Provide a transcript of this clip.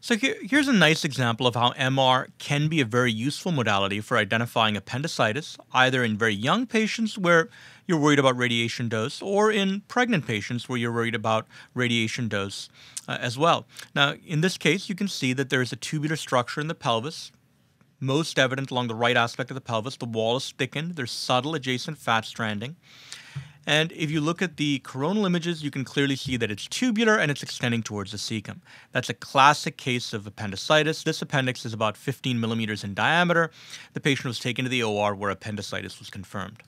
So here, here's a nice example of how MR can be a very useful modality for identifying appendicitis, either in very young patients where you're worried about radiation dose, or in pregnant patients where you're worried about radiation dose uh, as well. Now, in this case, you can see that there is a tubular structure in the pelvis, most evident along the right aspect of the pelvis. The wall is thickened, there's subtle adjacent fat stranding. And if you look at the coronal images, you can clearly see that it's tubular and it's extending towards the cecum. That's a classic case of appendicitis. This appendix is about 15 millimeters in diameter. The patient was taken to the OR where appendicitis was confirmed.